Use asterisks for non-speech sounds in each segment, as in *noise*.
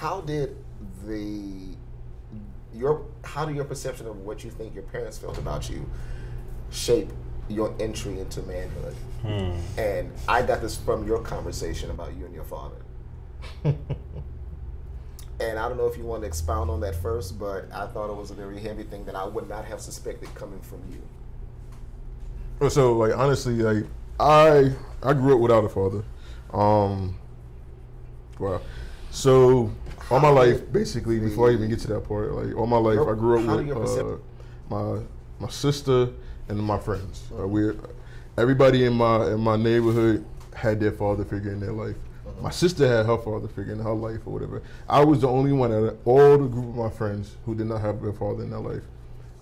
how did the your how did your perception of what you think your parents felt about you shape your entry into manhood? And I got this from your conversation about you and your father. *laughs* and I don't know if you want to expound on that first, but I thought it was a very heavy thing that I would not have suspected coming from you. So like honestly, like I I grew up without a father. Um wow. So all my life, basically, before I even get to that part, like all my life, I grew up with uh, my my sister and my friends. Uh, we everybody in my in my neighborhood had their father figure in their life. My sister had her father figure in her life or whatever. I was the only one out of all the group of my friends who did not have their father in their life.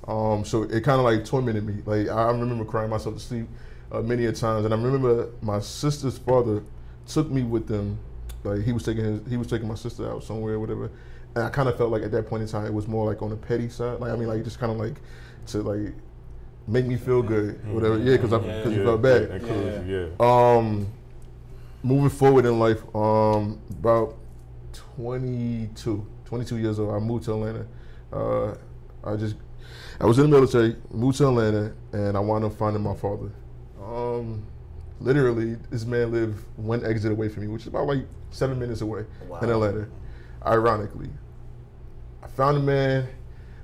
Um, so it kind of like tormented me. Like I remember crying myself to sleep uh, many a times, and I remember my sister's father took me with them. Like he was taking his, he was taking my sister out somewhere, or whatever. And I kind of felt like at that point in time, it was more like on the petty side. Like I mean, like just kind of like to like make me feel good, whatever. Yeah, because I because Yeah, it felt bad. Yeah. Um, moving forward in life, um, about 22, 22 years old, I moved to Atlanta. Uh, I just, I was in the military, moved to Atlanta, and I wound up finding my father. Um, literally, this man lived one exit away from me, which is about like seven minutes away Wow. in Atlanta. Ironically, I found the man.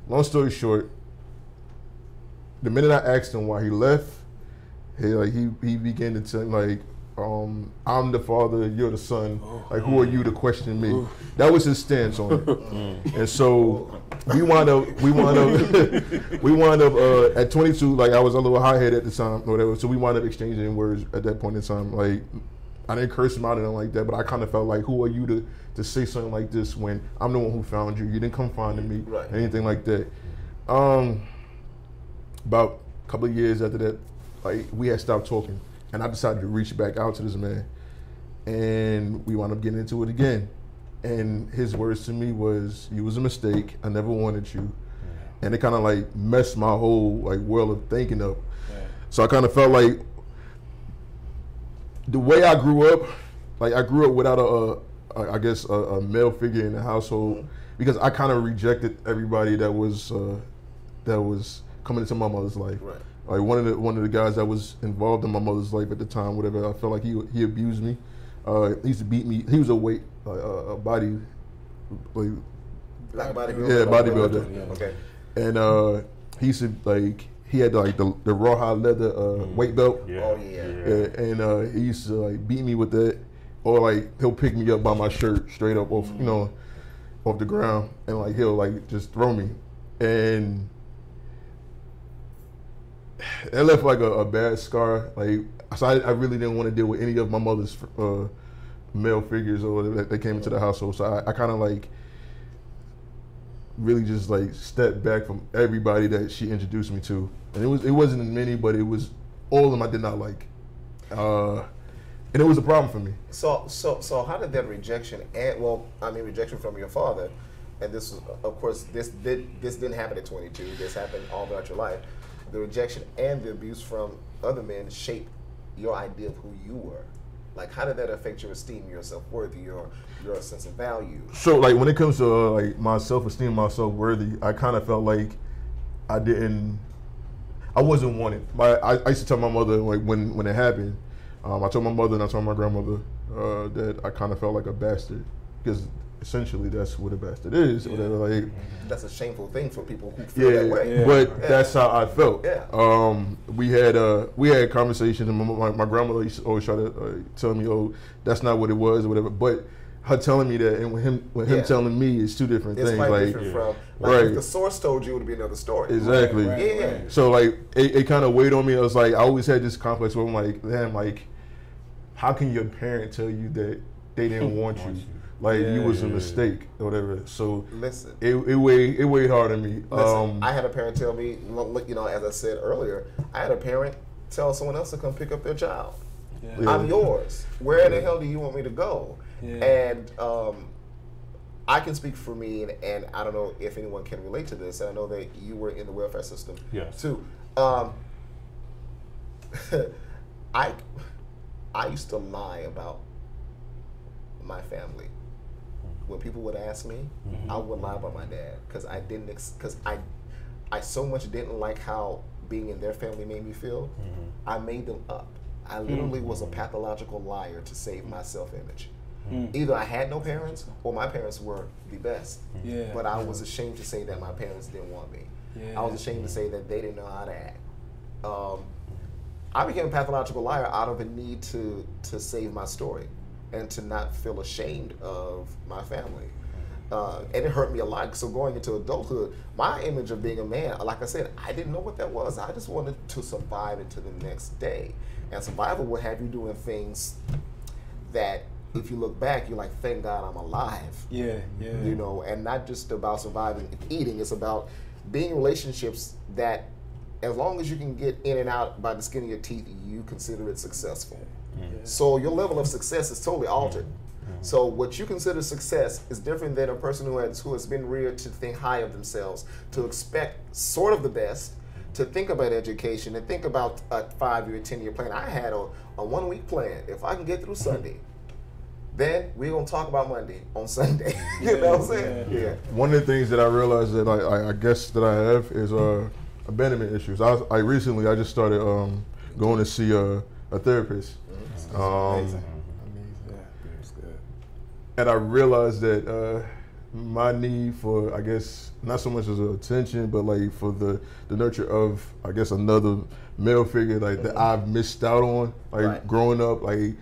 Long story short, the minute I asked him why he left, he like he he began to tell me like, um, I'm the father, you're the son. Like, who are you to question me? That was his stance on it. *laughs* and so we wound up, we wound up, *laughs* we wound up uh, at 22. Like, I was a little high head at the time, or whatever. So we wound up exchanging words at that point in time. Like, I didn't curse him out or anything like that, but I kind of felt like, who are you to to say something like this when I'm the one who found you? You didn't come finding me, Right. anything like that. Um, about a couple of years after that, like we had stopped talking, and I decided to reach back out to this man, and we wound up getting into it again. And his words to me was, "You was a mistake. I never wanted you," and it kind of like messed my whole like world of thinking up. So I kind of felt like the way I grew up, like I grew up without a, I guess a, a male figure in the household because I kind of rejected everybody that was uh, that was coming into my mother's life. Right. Like one of the one of the guys that was involved in my mother's life at the time, whatever. I felt like he he abused me. Uh, he used to beat me. He was a weight, uh, a body, like Like bodybuilder. Yeah, bodybuilder. Okay. and uh, he used to like he had like the the rawhide leather uh, weight belt. Yeah. Oh, yeah. Yeah, and uh, he used to like beat me with that, or like he'll pick me up by my shirt straight up off, you know, off the ground, and like he'll like just throw me, and it left like a, a bad scar. Like, so I, I really didn't want to deal with any of my mother's uh, male figures or whatever that, that came into the household. So I, I kind of like really just like stepped back from everybody that she introduced me to, and it was it wasn't many, but it was all of them I did not like, uh, and it was a problem for me. So, so, so, how did that rejection and well, I mean, rejection from your father, and this was, of course, this did this didn't happen at 22. This happened all throughout your life. The rejection and the abuse from other men shape your idea of who you were. Like, how did that affect your esteem, your self worth, your your sense of value? So like when it comes to uh, like my self esteem, my self worthy, I kind of felt like I didn't, I wasn't wanted. My I, I used to tell my mother like when when it happened, um, I told my mother and I told my grandmother uh, that I kind of felt like a bastard because essentially that's what a bastard is. or Whatever, like That's a shameful thing for people who feel yeah, that way. Yeah. but Yeah. that's how I felt. Yeah. Um, we had uh, we had conversations, and my, my, my grandmother used to always try to uh, tell me, "Oh, that's not what it was," or whatever. But her telling me that, and with him, with him Yeah. telling me, is two different It's things. quite Like different from like Right. if the source told you it would be another story. exactly. Right, Yeah. right. So like it, it kind of weighed on me. I was like, I always had this complex where I'm like, damn, like, how can your parent tell you that they didn't *laughs* want you? Like you was a Yeah. mistake or whatever. So Listen. it, it weighed it weighed hard on me. Listen, um, I had a parent tell me, look, you know, as I said earlier, I had a parent tell someone else to come pick up their child. Yeah. I'm yours. Where the hell do you want me to go? Yeah. And um, I can speak for me, and, and I don't know if anyone can relate to this. And I know that you were in the welfare system Yes. too. Um, *laughs* I I used to lie about my family when people would ask me, Mm-hmm. I would lie about my dad because I didn't because I I so much didn't like how being in their family made me feel. Mm-hmm. I made them up. I literally was a pathological liar to save my self image. Either I had no parents or my parents were the best. Yeah. But I was ashamed to say that my parents didn't want me. Yeah. I was ashamed to say that they didn't know how to act. Um, I became a pathological liar out of a need to to save my story and to not feel ashamed of my family. Uh, and it hurt me a lot. So going into adulthood, my image of being a man, like I said, I didn't know what that was. I just wanted to survive into the next day. And survival will have you doing things that, if you look back, you're like, thank God I'm alive Yeah, yeah. you know, and not just about surviving eating. It's about being relationships that, as long as you can get in and out by the skin of your teeth, you consider it successful. So your level of success is totally altered. So what you consider success is different than a person who has who has been reared to think high of themselves, to expect sort of the best, to think about education and think about a five year, ten year plan. I had a, a one week plan. If I can get through Sunday, then we're gonna talk about Monday on Sunday. *laughs* you know what I'm saying? Yeah. Yeah. One of the things that I realized that I, I, I guess that I have is uh, abandonment issues. I, I recently I just started um, going to see a, a therapist, um, Amazing. Yeah, good. and I realized that uh, my need for I guess not so much as attention, but like for the the nurture of I guess another male figure like that I've missed out on like Right. growing up like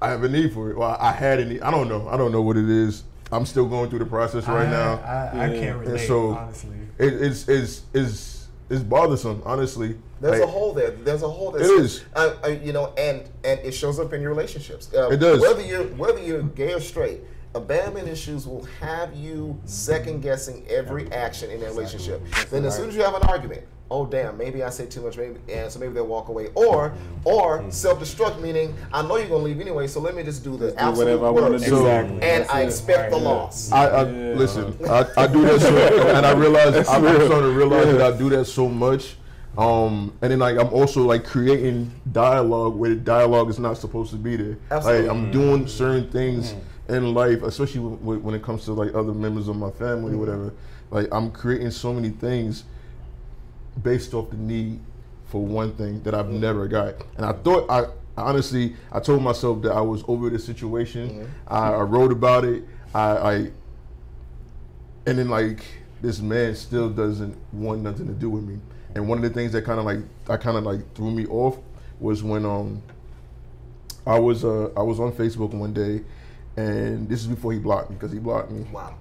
I have a need for it. Well, I had a need. I don't know. I don't know what it is. I'm still going through the process right I, now. I, I Yeah. can't And relate, so honestly. it, it's it's it's it's bothersome, honestly. There's Like, a hole there. There's a hole. That's, It is. Uh, uh, you know, and and it shows up in your relationships. Uh, It does. Whether you're whether you're gay or straight, abandonment issues will have you second guessing every action in that relationship. Then as soon as you have an argument, oh damn, maybe I said too much, maybe, and so maybe they'll walk away. Or or hmm. self destruct, meaning I know you're gonna leave anyway, so let me just do the do absolute whatever I wanna do. Exactly. and That's I it. expect the loss. I, I Yeah. listen. I, I do that, so, *laughs* and I realize I'm starting to realize that I do that so much. Um, and then like I'm also like creating dialogue where the dialogue is not supposed to be there. Absolutely. Like I'm doing mm. certain things mm. in life, especially when, when- when it comes to like other members of my family or mm. whatever. Like I'm creating so many things based off the need for one thing that I've never got. And I thought I honestly I told myself that I was over the situation. I, I wrote about it. I, I and then like this man still doesn't want nothing to do with me. And one of the things that kind of like I kind of like threw me off was when um I was uh I was on Facebook one day, and this is before he blocked me because he blocked me. Wow.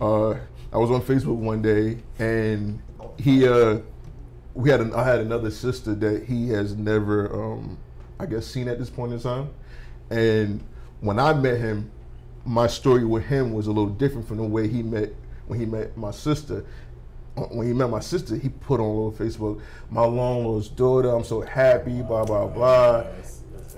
Uh, I was on Facebook one day, and he uh we had an, I had another sister that he has never um I guess seen at this point in time, and when I met him, my story with him was a little different from the way he met when he met my sister. Uh, When he met my sister, he put on a little Facebook, my long lost daughter, I'm so happy, blah blah blah.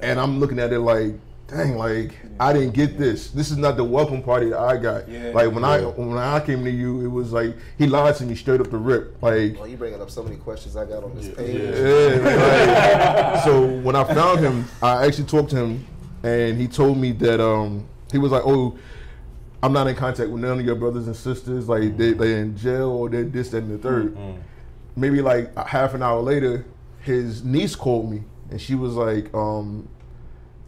And I'm looking at it like, dang, like I didn't get this. This is not the welcome party that I got. Yeah. Like when I when I came to you, it was like he lied to me straight up the rip. Like Well, you bringing up so many questions I got on this page. yeah, like, so when I found him, I actually talked to him, and he told me that um, he was like, "Oh, I'm not in contact with none of your brothers and sisters. Like they they in jail or they're this, that, and the 3rd Maybe like a half an hour later, his niece called me, and she was like, um,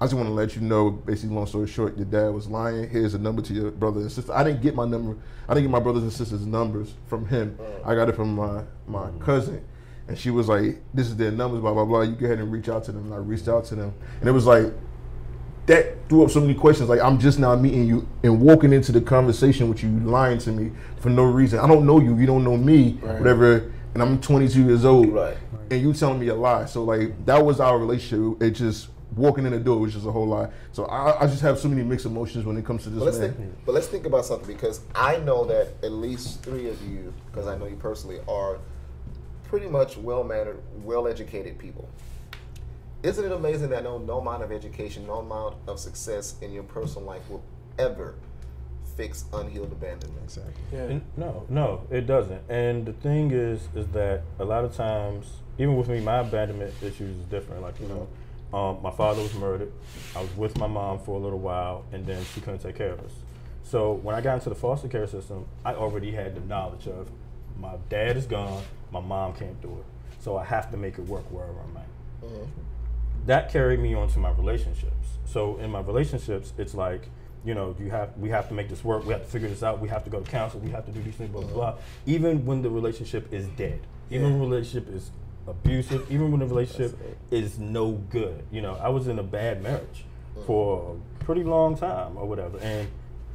"I just want to let you know, basically, long story short, your dad was lying. Here's a number to your brother and sister. I didn't get my number. I didn't get my brothers and sisters' numbers from him. Uh. I got it from my my mm. cousin." And she was like, "This is their numbers, blah blah blah. You go ahead and reach out to them." And I reached out to them, and it was like that threw up so many questions. Like I'm just now meeting you and walking into the conversation with you, lying to me for no reason. I don't know you. You don't know me. Right. Whatever. And I'm 22 years old. Right. And you telling me a lie. So like that was our relationship. It just walking in the door was just a whole lot. So I, I just have so many mixed emotions when it comes to this But let's man. think. But let's think about something because I know that at least three of you, because I know you personally, are pretty much well mannered, well educated people. Isn't it amazing that no no amount of education, no amount of success in your personal life will ever fix unhealed abandonment? Exactly. Yeah. And no, no, it doesn't. And the thing is, is that a lot of times, even with me, my abandonment issues is different. Like you know, uh-huh. Um, my father was murdered. I was with my mom for a little while, and then she couldn't take care of us. So when I got into the foster care system, I already had the knowledge of my dad is gone, my mom can't do it, so I have to make it work wherever I'm at. Mm-hmm. That carried me on to my relationships. So in my relationships, it's like you know you have we have to make this work. We have to figure this out. We have to go to counsel. We have to do these things. Blah blah blah. Even when the relationship is dead, even when the relationship is abusive, even when the relationship is no good. You know, I was in a bad marriage for a pretty long time or whatever, and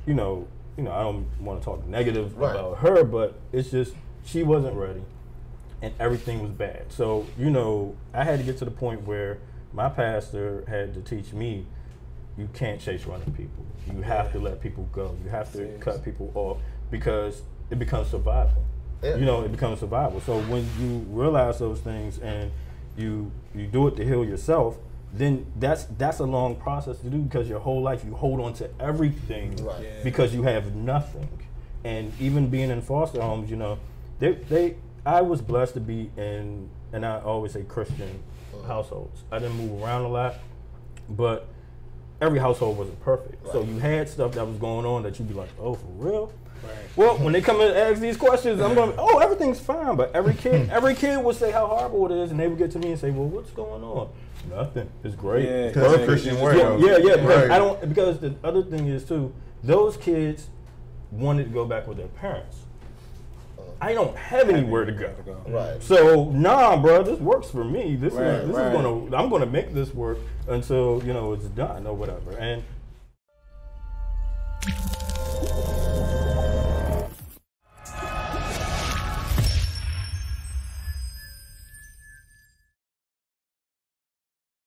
you know, you know, I don't want to talk negative Right. about her, but it's just she wasn't ready, and everything was bad. So you know, I had to get to the point where my pastor had to teach me, you can't chase running people. You have to let people go. You have to cut people off because it becomes survival. Yeah. You know, it becomes survival. So when you realize those things and you you do it to heal yourself, then that's that's a long process to do because your whole life you hold on to everything Right. Yeah. because you have nothing. And even being in foster homes, you know, they they I was blessed to be in and I always say Christian households. I didn't move around a lot, but every household wasn't perfect. So you had stuff that was going on that you'd be like, "Oh, for real?" Right. Well, when they come and ask these questions, I'm going, "Oh, everything's fine." But every kid, *laughs* every kid would say how horrible it is, and they would get to me and say, "Well, what's going on?" Nothing. It's great. Yeah, It's Because perfect. Christian Yeah, yeah, yeah. Right. I don't because the other thing is too. Those kids wanted to go back with their parents. I don't have anywhere to go. Right. So nah, bro, this works for me. This Right, is this right. is gonna I'm gonna make this work until you know it's done or whatever. And